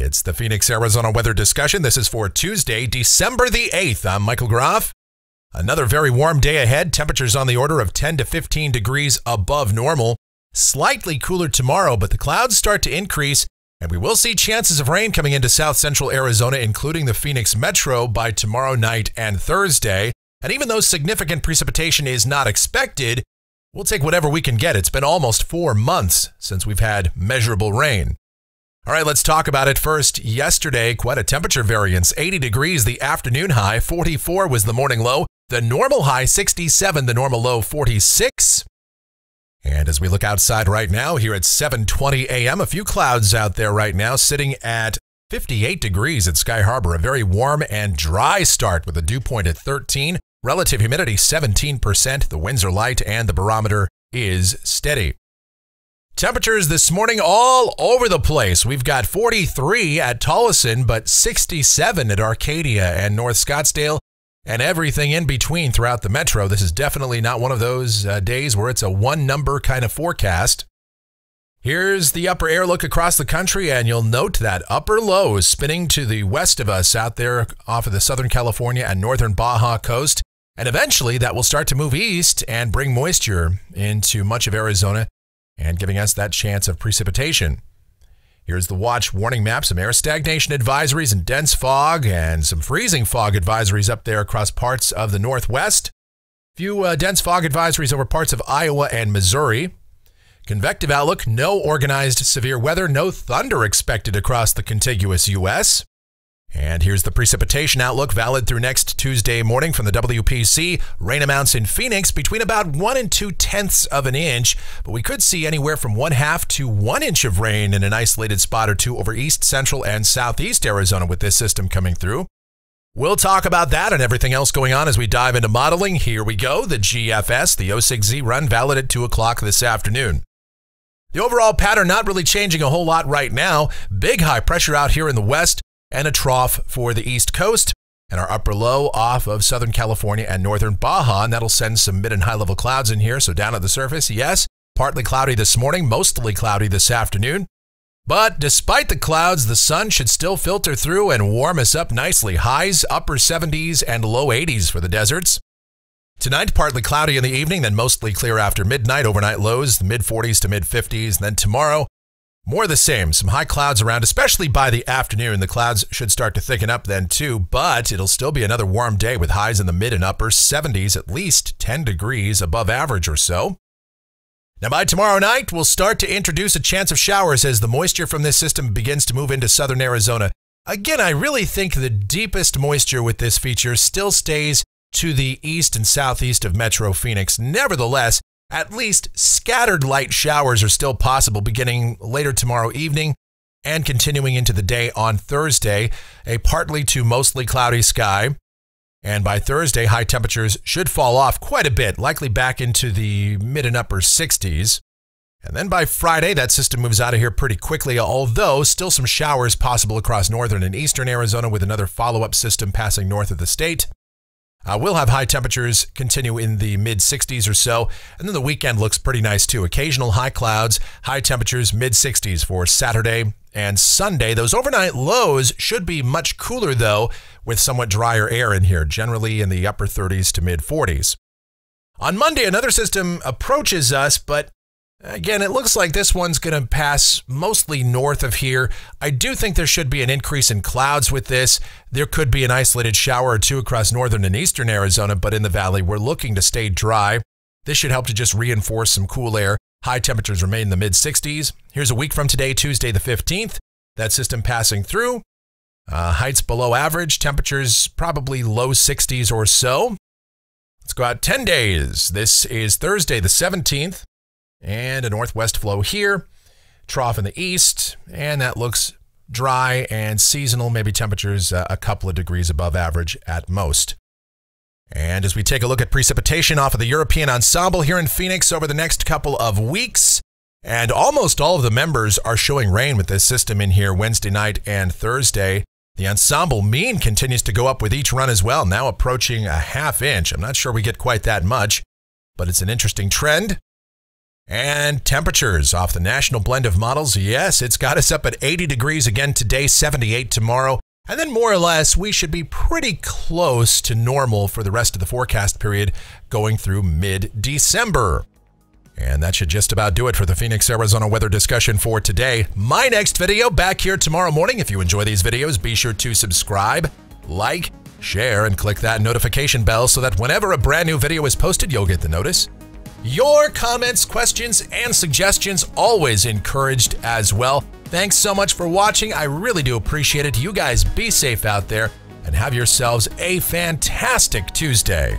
It's the Phoenix, Arizona weather discussion. This is for Tuesday, December the 8th. I'm Michael Groff. Another very warm day ahead. Temperatures on the order of 10 to 15 degrees above normal. Slightly cooler tomorrow, but the clouds start to increase, and we will see chances of rain coming into south central Arizona, including the Phoenix metro, by tomorrow night and Thursday. And even though significant precipitation is not expected, we'll take whatever we can get. It's been almost four months since we've had measurable rain. All right, let's talk about it first. Yesterday, quite a temperature variance 80 degrees the afternoon high, 44 was the morning low, the normal high 67, the normal low 46. And as we look outside right now, here at 7:20 a.m., a few clouds out there right now, sitting at 58 degrees at Sky Harbor. A very warm and dry start with a dew point at 13, relative humidity 17%. The winds are light, and the barometer is steady. Temperatures this morning all over the place. We've got 43 at Tolleson, but 67 at Arcadia and North Scottsdale, and everything in between throughout the metro. This is definitely not one of those uh, days where it's a one number kind of forecast. Here's the upper air look across the country, and you'll note that upper low is spinning to the west of us out there off of the Southern California and northern Baja coast. And eventually that will start to move east and bring moisture into much of Arizona and giving us that chance of precipitation. Here's the watch warning map, some air stagnation advisories and dense fog, and some freezing fog advisories up there across parts of the Northwest. Few uh, dense fog advisories over parts of Iowa and Missouri. Convective outlook, no organized severe weather, no thunder expected across the contiguous U.S. And here's the precipitation outlook valid through next Tuesday morning from the WPC. Rain amounts in Phoenix between about one and two tenths of an inch, but we could see anywhere from one half to one inch of rain in an isolated spot or two over east, central, and southeast Arizona with this system coming through. We'll talk about that and everything else going on as we dive into modeling. Here we go. The GFS, the 06Z run, valid at 2 o'clock this afternoon. The overall pattern not really changing a whole lot right now. Big high pressure out here in the west and a trough for the East Coast and our upper low off of Southern California and Northern Baja. And that'll send some mid and high level clouds in here. So down at the surface, yes, partly cloudy this morning, mostly cloudy this afternoon. But despite the clouds, the sun should still filter through and warm us up nicely. Highs upper 70s and low 80s for the deserts. Tonight, partly cloudy in the evening, then mostly clear after midnight. Overnight lows, mid 40s to mid 50s. And then tomorrow, more the same. Some high clouds around, especially by the afternoon. The clouds should start to thicken up then too, but it'll still be another warm day with highs in the mid and upper 70s, at least 10 degrees above average or so. Now, by tomorrow night, we'll start to introduce a chance of showers as the moisture from this system begins to move into southern Arizona. Again, I really think the deepest moisture with this feature still stays to the east and southeast of Metro Phoenix. Nevertheless, at least scattered light showers are still possible beginning later tomorrow evening and continuing into the day on Thursday. A partly to mostly cloudy sky. And by Thursday, high temperatures should fall off quite a bit, likely back into the mid and upper 60s. And then by Friday, that system moves out of here pretty quickly, although still some showers possible across northern and eastern Arizona with another follow up system passing north of the state. Uh, we'll have high temperatures continue in the mid 60s or so, and then the weekend looks pretty nice too. Occasional high clouds, high temperatures mid 60s for Saturday and Sunday. Those overnight lows should be much cooler though, with somewhat drier air in here, generally in the upper 30s to mid 40s. On Monday, another system approaches us, but Again, it looks like this one's going to pass mostly north of here. I do think there should be an increase in clouds with this. There could be an isolated shower or two across northern and eastern Arizona, but in the valley, we're looking to stay dry. This should help to just reinforce some cool air. High temperatures remain in the mid 60s. Here's a week from today, Tuesday the 15th. That system passing through. Uh, heights below average, temperatures probably low 60s or so. Let's go out 10 days. This is Thursday the 17th and a northwest flow here, trough in the east, and that looks dry and seasonal, maybe temperatures uh, a couple of degrees above average at most. And as we take a look at precipitation off of the European ensemble here in Phoenix over the next couple of weeks, and almost all of the members are showing rain with this system in here Wednesday night and Thursday. The ensemble mean continues to go up with each run as well, now approaching a half inch. I'm not sure we get quite that much, but it's an interesting trend. And temperatures off the national blend of models. Yes, it's got us up at 80 degrees again today, 78 tomorrow. And then more or less, we should be pretty close to normal for the rest of the forecast period going through mid December. And that should just about do it for the Phoenix, Arizona weather discussion for today. My next video back here tomorrow morning. If you enjoy these videos, be sure to subscribe, like, share, and click that notification bell so that whenever a brand new video is posted, you'll get the notice. Your comments, questions, and suggestions always encouraged as well. Thanks so much for watching. I really do appreciate it. You guys be safe out there and have yourselves a fantastic Tuesday.